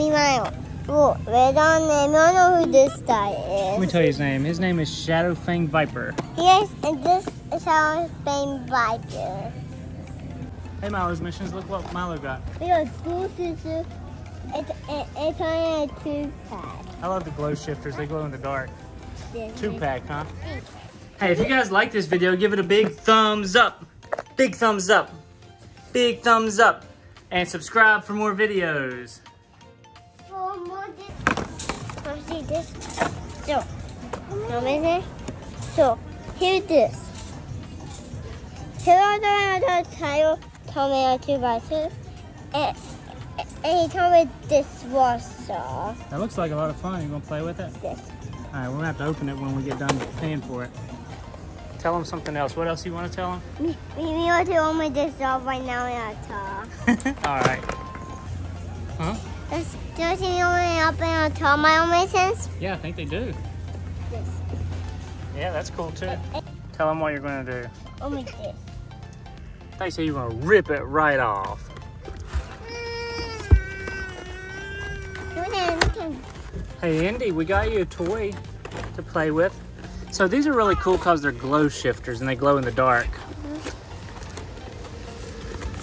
내미마요. 뭐 외장 내면은 who this guy Let me is. tell you his name. His name is Shadowfang Viper. Yes, and this is our Spain Viper. Hey, Milo's missions. Look what Milo got. We got school sister. It's it, it's only a two pack. I love the glow shifters. They glow in the dark. This Two is- pack, huh? Hey, if you guys like this video, give it a big thumbs up. Big thumbs up. Big thumbs up. And subscribe for more videos. For more this. Come see this. So, come in there. So, here's this. Here are the other tile tomato two boxes. And, and he told me this was uh, That looks like a lot of fun. You gonna play with it? Yes. All right, we're gonna have to open it when we get done paying for it. Tell him something else. What else you want to tell him? Me, me, me want to open this up right now in a tub. All right. Huh? Does, does he only up in a tub, my own makes sense? Yeah, I think they do. This. Yeah, that's cool too. Tell them what you're gonna do. Oh, only this. They say you're gonna rip it right off. Mm. Do that, we can Hey Indy, we got you a toy to play with. So these are really cool because they're glow shifters and they glow in the dark. Mm-hmm.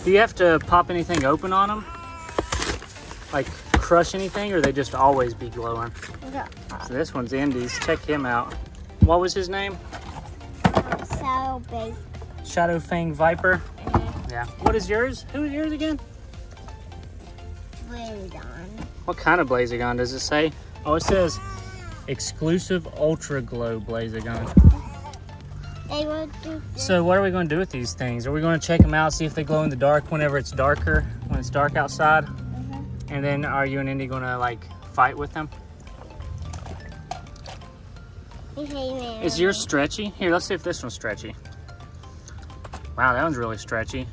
Do you have to pop anything open on them? Like crush anything or they just always be glowing? So this one's Indy's. Check him out. What was his name? So big. Shadow Fang Viper. Yeah. What is yours? Who is yours again? Wait on. What kind of Blazigon does it say? Oh, it says exclusive ultra glow Blazigon. They will do. So what are we going to do with these things? Are we going to check them out, see if they glow in the dark whenever it's darker, when it's dark outside? And then are you and Indy going to like fight with them? Is yours stretchy? Here, let's see if this one's stretchy. Wow, that one's really stretchy.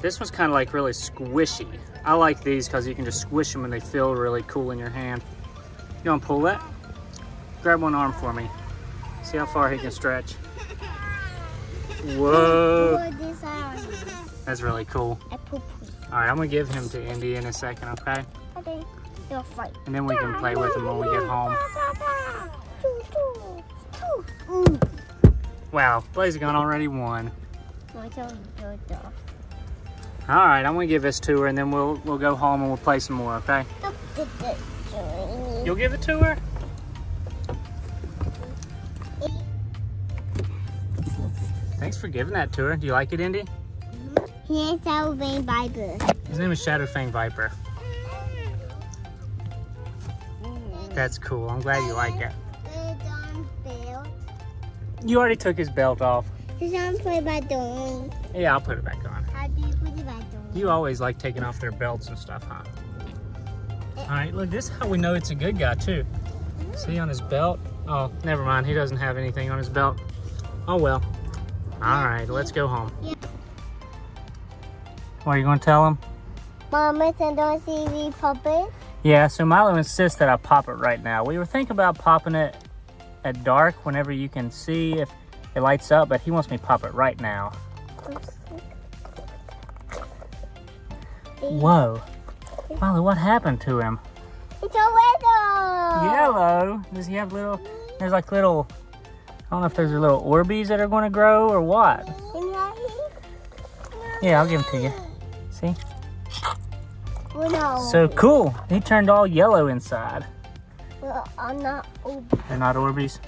This one's kind of like really squishy. I like these because you can just squish them and they feel really cool in your hand. You want to pull that? Grab one arm for me. See how far he can stretch. Whoa, Put this on. that's really cool. All right, I'm gonna give him to Indy in a second, okay? Okay. You'll fight. And then we can play with him when we get home. Wow, Blazigon already won. My tongue goes off. All right, I'm gonna give this to her, and then we'll we'll go home and we'll play some more, okay? Look at this. Johnny. You'll give it to her? Thanks for giving that to her. Do you like it, Indy? Our main Bible. His name is Shadowfang Viper. Mm-hmm. That's cool. I'm glad you like it. On. You already took his belt off. It's on play by doing. Yeah, I'll put it back on. How do you put it by doing? You always like taking off their belts and stuff, huh? Eh. All right, look, this is how we know it's a good guy, too. Mm-hmm. See on his belt? Oh, never mind. He doesn't have anything on his belt. Oh, well. All right, let's go home. Yeah. What are you going to tell him? Mama said don't see me puppet. Yeah, so Milo insists that I pop it right now. We were thinking about popping it at dark whenever you can see if it lights up, but he wants me to pop it right now. Whoa. Milo, what happened to him? It's a weather. Yellow. Does he have little, there's like little, I don't know if there's little Orbeez that are going to grow or what. Yeah, I'll give them to you. See? Well, no. So cool. He turned all yellow inside. Well, I'm not oh, They're not Orbeez.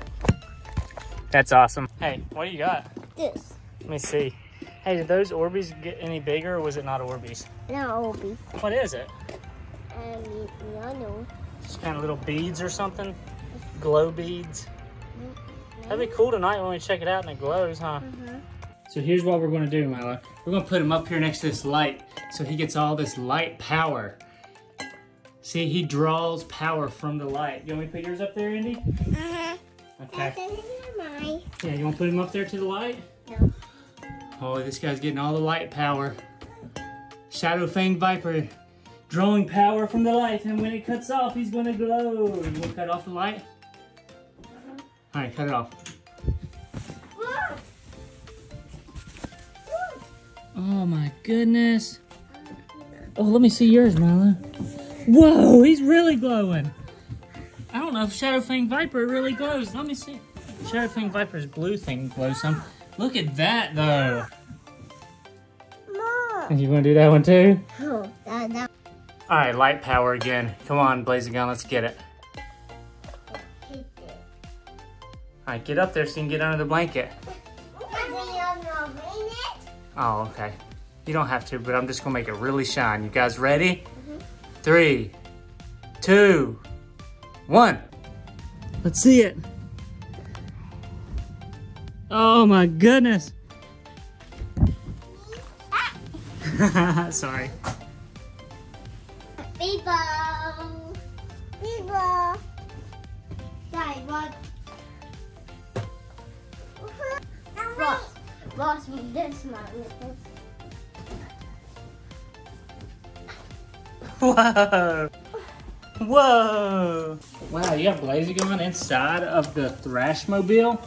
That's awesome. Hey, what do you got? this. Let me see. Hey, did those Orbeez get any bigger or was it not Orbeez? Not Obi. What is it? Um, I know. Just kind of little beads or something? Glow beads? That'd be cool tonight when we check it out and it glows, huh? So here's what we're gonna do, Milo. We're gonna put him up here next to this light so he gets all this light power. See, he draws power from the light. You want me to put yours up there, Indy? Uh-huh. Okay. Yeah, you want to put him up there to the light? No. Oh, this guy's getting all the light power. Shadow Fang Viper drawing power from the light, and when it cuts off, he's gonna glow. You want to cut off the light? All right, cut it off. Oh my goodness. Oh, let me see yours, Milo. Whoa, he's really glowing. I don't know if Shadowfang Viper really glows. Let me see. Shadowfang Viper's blue thing glows some. Look at that, though. Mom. You want to do that one, too? Oh, that, that. All right, light power again. Come on, Blazigon, let's get it. All right, get up there so you can get under the blanket. It? Oh, okay. You don't have to, but I'm just gonna make it really shine. You guys ready? Mm-hmm. Three, two, one. Let's see it. Oh my goodness. Sorry. People. People. Daddy, what? Ross, with this man. Whoa. Whoa. Wow, you got Blazigon inside of the Thrashmobile?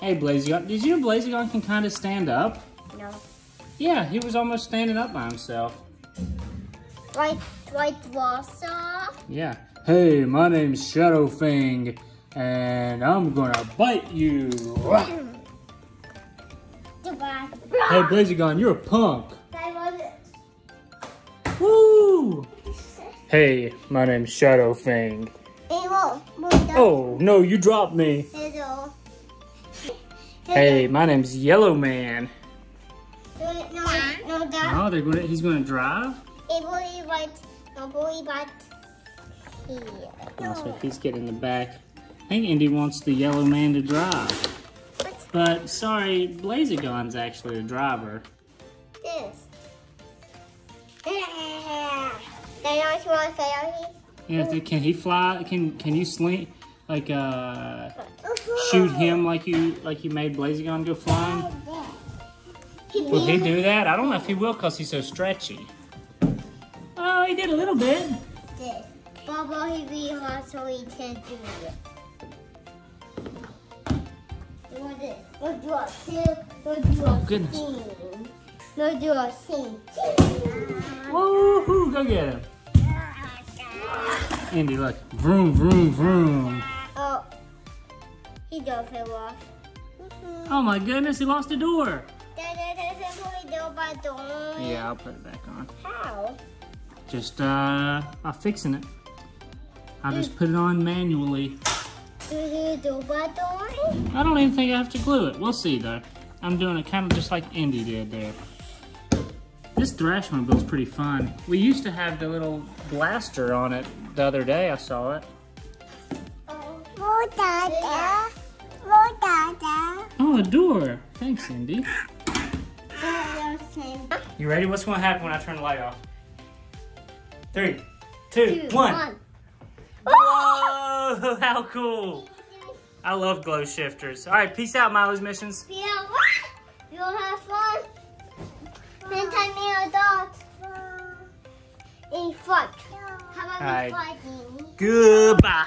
Hey, Blazigon, did you know Blazigon can kind of stand up? No. Yeah, he was almost standing up by himself. Right, right, Rossa. Yeah. Hey, my name's Shadowfang, and I'm gonna bite you. Hey, Blazigon, you're a punk. Woo! Hey, my name's Shadow Fang. Oh, no, you dropped me. Hey, my name's Yellow Man. No, no. Oh, they're gonna, he's gonna drive? Evo, right. No, boy, right. Here. So he's getting the back. I think Indy wants the Yellow Man to drive. But, sorry, Blazigon's actually the driver. This. Yeah. Then I want to say out Yeah, can he fly? Can can you sling, like, uh, shoot him like you like you made Blazigon go flying? Will he do that? I don't know if he will because he's so stretchy. Oh, he did a little bit. This. Bubble, he be hard so he can't do it. You want this? No, do a two. No, do Oh, goodness. a scene. Woohoo! Go get him. Indy, look. Vroom, vroom, vroom. Oh, he don't feel off. Oh my goodness, he lost the door. Yeah. I'll put it back on. How? Just, uh, I'm fixing it. I'll just put it on manually. I don't even think I have to glue it. We'll see though. I'm doing it kind of just like Indy did there. This thrash Thrashmobile's pretty fun. We used to have the little blaster on it the other day. I saw it. Oh, a door. Thanks, Indy. You ready? What's going to happen when I turn the light off? Three, two, one. Whoa! How cool! I love glow shifters. All right, peace out, Milo's missions. Yeah, what? You'll have fun? Then tell me a dot. A foot. How about Alright. Goodbye.